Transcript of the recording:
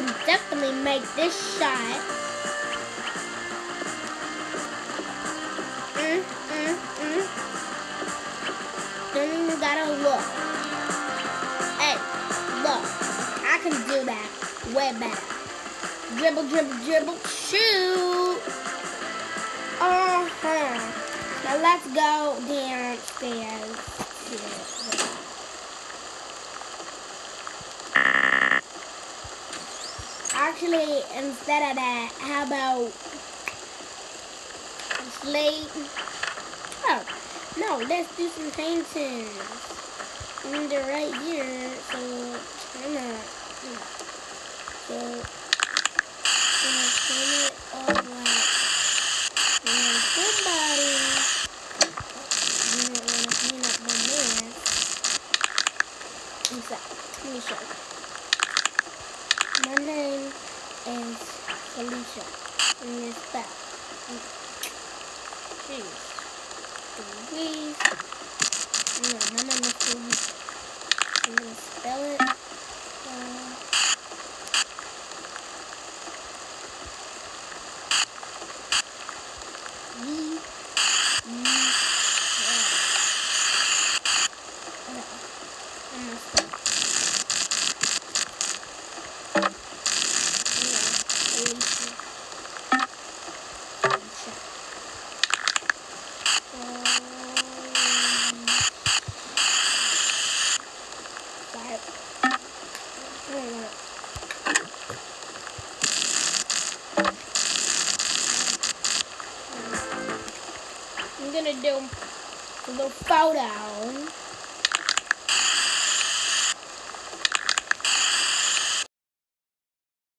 can definitely make this shot. Mm, mm, mm. Don't even gotta look. Hey, look. I can do that way better. Dribble, dribble, dribble, shoot. Uh-huh. Now let's go downstairs. Actually, instead of that, how about slate? Oh, no, let's do some paintings. And they're right here, so I'm not. So, I'm gonna paint it all black. And somebody, you might wanna clean up the mess. Let me show you. My name is Felicia. And it's that. Jeez. Louise. No, my name is Felicia. I'm gonna spell it. Uh, V. E. L. No. I'm gonna spell it. No, Felicia. Felicia. Um, sorry. I don't know. I'm gonna do a little photo.